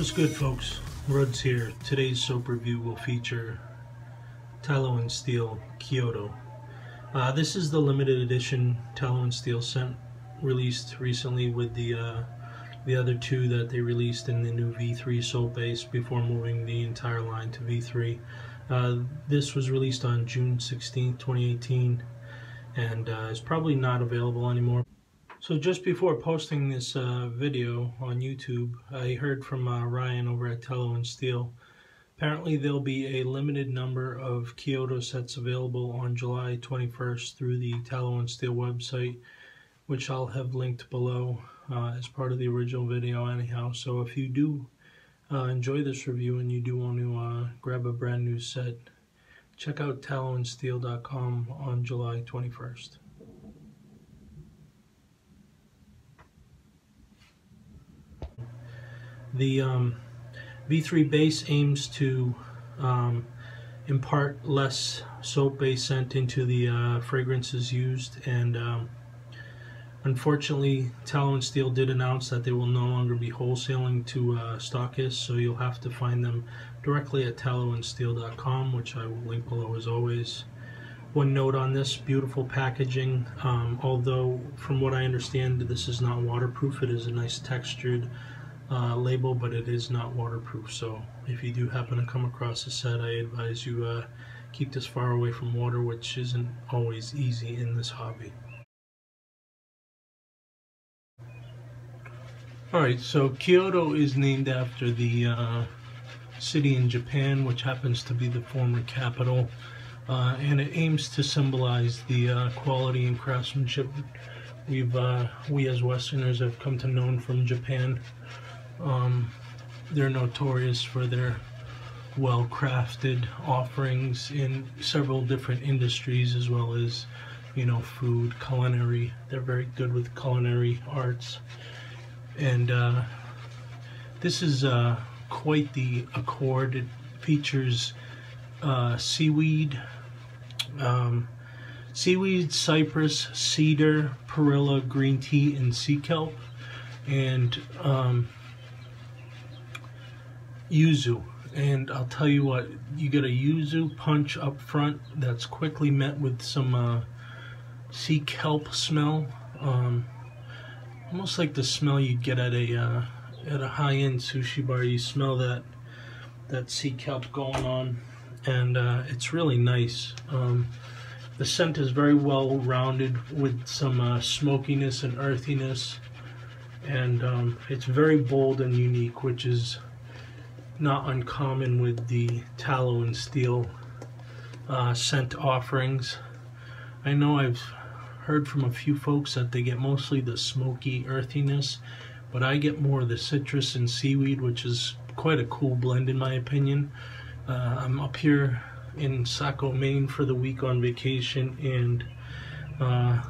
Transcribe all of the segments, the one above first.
What's good folks? Ruds here. Today's soap review will feature Tallow and Steel Kyoto. Uh, this is the limited edition Tallow and Steel scent released recently with the uh, the other two that they released in the new V3 soap base before moving the entire line to V3. Uh, this was released on June 16, 2018 and uh, is probably not available anymore. So just before posting this uh, video on YouTube, I heard from uh, Ryan over at Tallow and Steel. Apparently there'll be a limited number of Kyoto sets available on July 21st through the Tallow and Steel website, which I'll have linked below uh, as part of the original video anyhow. So if you do uh, enjoy this review and you do want to uh, grab a brand new set, check out tallowandsteel.com on July 21st. The um, V3 base aims to um, impart less soap-based scent into the uh, fragrances used and um, unfortunately Tallow and Steel did announce that they will no longer be wholesaling to uh, stockists so you'll have to find them directly at tallowandsteel.com which I will link below as always. One note on this beautiful packaging um, although from what I understand this is not waterproof it is a nice textured uh, label, but it is not waterproof. So if you do happen to come across a set, I advise you uh, keep this far away from water, which isn't always easy in this hobby. Alright, so Kyoto is named after the uh, city in Japan, which happens to be the former capital, uh, and it aims to symbolize the uh, quality and craftsmanship we've uh, we as Westerners have come to know from Japan. Um, they're notorious for their well-crafted offerings in several different industries as well as you know food culinary. They're very good with culinary arts. And uh, this is uh, quite the accord. It features uh, seaweed um, seaweed cypress cedar perilla green tea and sea kelp. And um, yuzu. And I'll tell you what you get a yuzu punch up front that's quickly met with some uh, sea kelp smell um, almost like the smell you'd get at a uh, at a high-end sushi bar. You smell that that sea kelp going on and uh, it's really nice. Um, the scent is very well rounded with some uh, smokiness and earthiness and um, it's very bold and unique which is not uncommon with the tallow and steel uh, scent offerings. I know I've heard from a few folks that they get mostly the smoky earthiness, but I get more of the citrus and seaweed, which is quite a cool blend in my opinion. Uh, I'm up here in Saco, Maine for the week on vacation, and uh,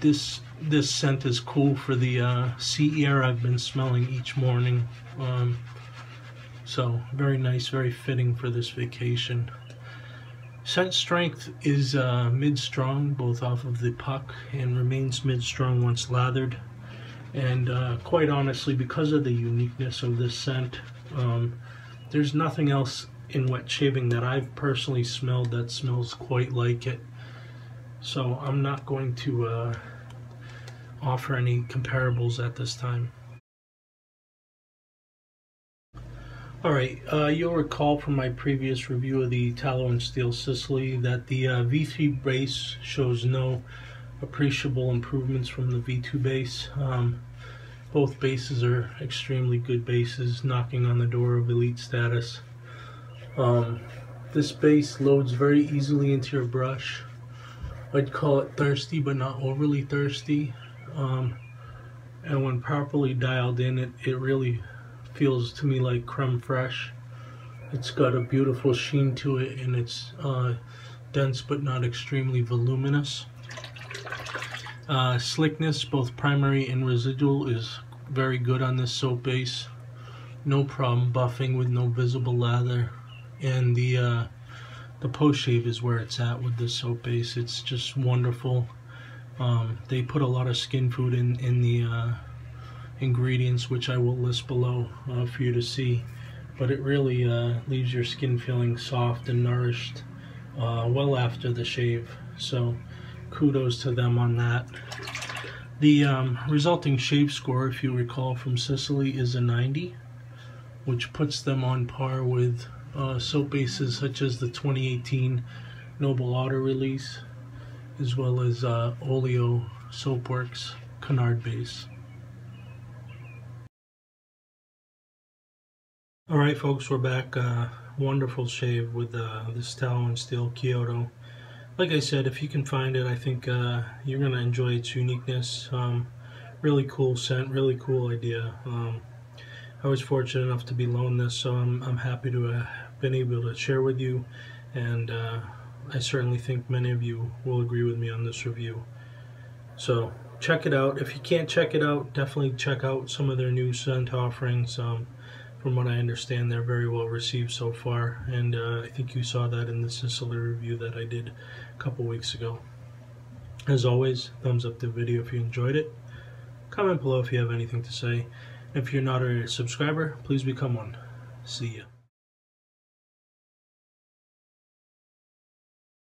this this scent is cool for the uh, sea air I've been smelling each morning. Um, so very nice, very fitting for this vacation. Scent strength is uh, mid-strong, both off of the puck, and remains mid-strong once lathered. And uh, quite honestly, because of the uniqueness of this scent, um, there's nothing else in wet shaving that I've personally smelled that smells quite like it. So I'm not going to uh, offer any comparables at this time. Alright, uh, you'll recall from my previous review of the Tallow and Steel Sicily that the uh, V3 base shows no appreciable improvements from the V2 base. Um, both bases are extremely good bases, knocking on the door of elite status. Um, this base loads very easily into your brush. I'd call it thirsty, but not overly thirsty. Um, and when properly dialed in, it, it really feels to me like creme fraiche. It's got a beautiful sheen to it and it's uh, dense but not extremely voluminous. Uh, slickness, both primary and residual, is very good on this soap base. No problem buffing with no visible lather. And the uh, the post shave is where it's at with this soap base. It's just wonderful. Um, they put a lot of skin food in in the uh, ingredients, which I will list below uh, for you to see. But it really uh, leaves your skin feeling soft and nourished uh, well after the shave. So kudos to them on that. The um, resulting shave score, if you recall from Sicily, is a 90, which puts them on par with uh, soap bases such as the 2018 Noble Otto release, as well as uh, Oleo Soapworks Canard base. Alright folks, we're back. Uh, wonderful shave with uh, this Tallow and Steel Kyoto like I said, if you can find it, I think uh, you're going to enjoy its uniqueness. Um, really cool scent, really cool idea. Um, I was fortunate enough to be loaned this, so I'm, I'm happy to have been able to share with you. And uh, I certainly think many of you will agree with me on this review. So check it out. If you can't check it out, definitely check out some of their new scent offerings. Um, from what I understand, they're very well received so far, and uh, I think you saw that in the Sicily review that I did a couple weeks ago. As always, thumbs up the video if you enjoyed it. Comment below if you have anything to say. If you're not a subscriber, please become one. See ya.